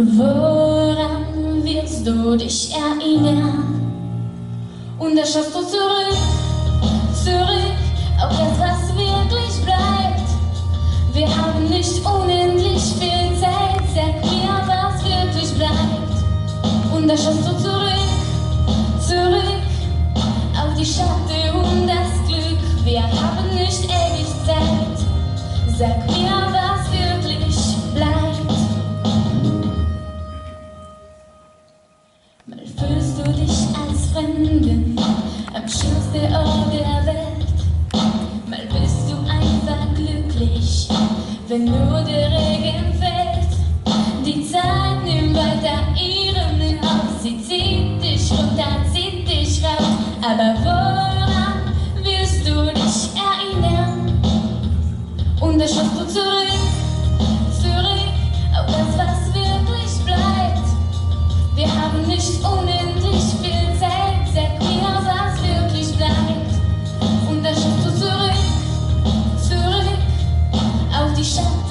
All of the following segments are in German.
Woran wirst du dich erinnern? Und da schaust du zurück, zurück auf das, was wirklich bleibt. Wir haben nicht unendlich viel Zeit, sag mir, was wirklich bleibt. Und da schaust du zurück, zurück auf die Schatte und das Glück. Wir haben nicht ewig Zeit, sag mir, am schönsten Ort der Welt. Mal bist du einfach glücklich, wenn nur der Regen fällt. Die Zeit nimmt weiter ihren Lauf, sie zieht dich runter, zieht dich raus. Aber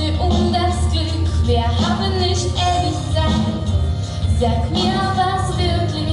Schatte und das Glück. Wir haben nicht ewig Zeit, sag mir, was wirklich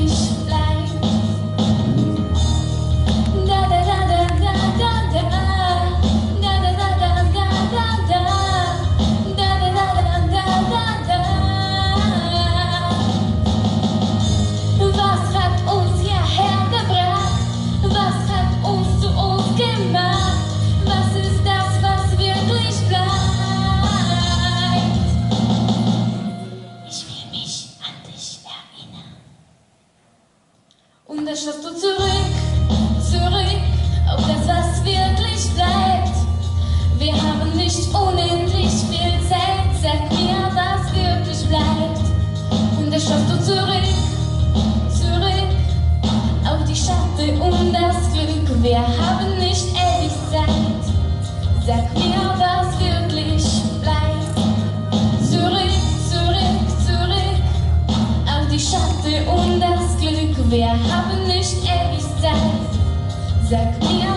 Und da schaust du zurück, zurück auf das, was wirklich bleibt. Wir haben nicht unendlich viel Zeit, sag mir, was wirklich bleibt. Und da schaust du zurück, zurück auf die Schatte und das Glück. Wir haben nicht ewig Zeit, sag mir, darf nicht ewig sein. Sag mir.